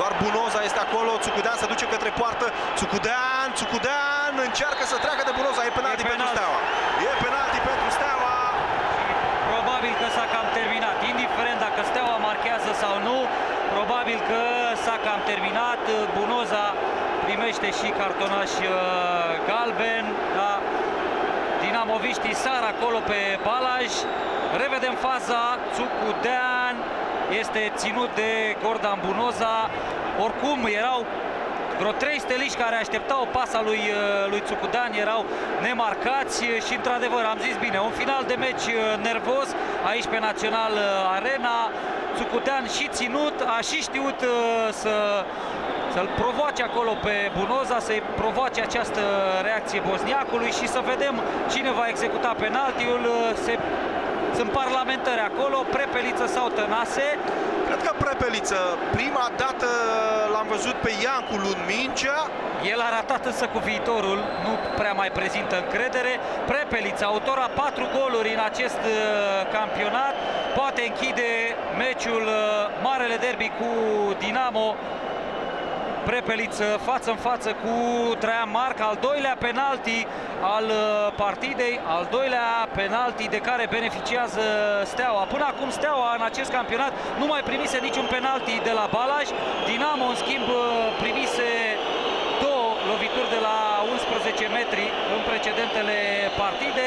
Doar Bunoza este acolo, Țucudean se duce către poartă. Țucudean, Țucudean încearcă să treacă de Bunoza. E penalti E pentru penalti. Steaua. E penalti pentru Steaua. Probabil că s-a cam terminat, indiferent dacă Steaua marchează sau nu, probabil că s-a cam terminat. Bunoza primește și cartonaș uh, galben, da? Dinamoviștii sar acolo pe balaj. Revedem faza, Țucudean este ținut de Gordon Bunoza. Oricum erau vreo trei steliști care așteptau pasa lui, uh, lui Țucudean erau nemarcați și într-adevăr am zis bine, un final de meci uh, nervos aici pe Național uh, Arena. Țucudean și ținut, a și știut uh, să să-l provoace acolo pe Bunoza, să-i provoace această reacție bosniacului și să vedem cine va executa penaltiul. Se, sunt parlamentari acolo, Prepeliță sau Tănase. Cred că Prepeliță, prima dată l-am văzut pe Iancu luând mingea. El a ratat însă cu viitorul, nu prea mai prezintă încredere. Prepeliță, autor a patru goluri în acest uh, campionat, poate închide meciul uh, Marele Derby cu Dinamo Prepeliță față în față cu Traian Marc, al doilea penalti al uh, partidei, al doilea penalti de care beneficiază Steaua. Până acum Steaua în acest campionat nu mai primise niciun penalti de la Balaj. Dinamo în schimb uh, primise două lovituri de la 11 metri în precedentele partide.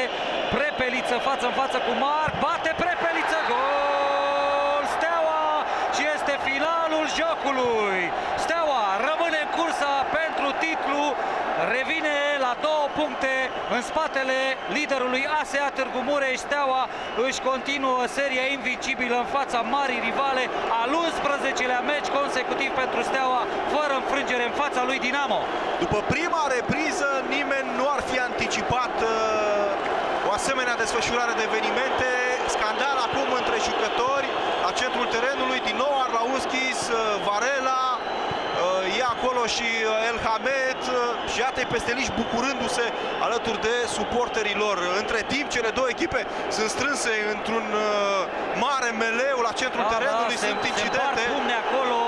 Prepeliță față în față cu Marc, bate Prepeliță, gol! Steaua și este finalul jocului. Steaua rămâne în cursa pentru titlu, revine la două puncte în spatele liderului ASEA Târgu Mureș. Steaua își continuă seria invincibilă în fața marii rivale, al 11-lea meci consecutiv pentru Steaua, fără înfrângere în fața lui Dinamo. După prima repriză, nimeni nu ar fi anticipat uh, o asemenea desfășurare de evenimente. Scandal acum între jucători la centrul terenului, din nou Arlauskis, uh, Varela, uh, e acolo și uh, El Hamed uh, și iată pe steliști bucurându-se alături de suporterii lor. Între timp, cele două echipe sunt strânse într-un uh, mare meleu la centrul terenului, Da, se, sunt se incidente. împart pumne acolo.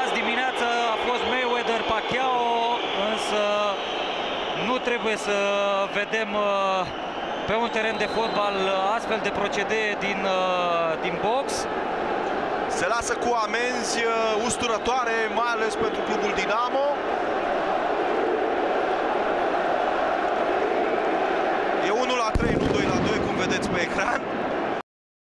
Azi dimineață a fost Mayweather Pacquiao, însă nu trebuie să vedem uh, pe un teren de fotbal astfel de procedee din, uh, din box. Se lasă cu amenzi uh, usturătoare, mai ales pentru clubul Dinamo. E 1 la 3, nu 2 la 2, cum vedeți pe ecran.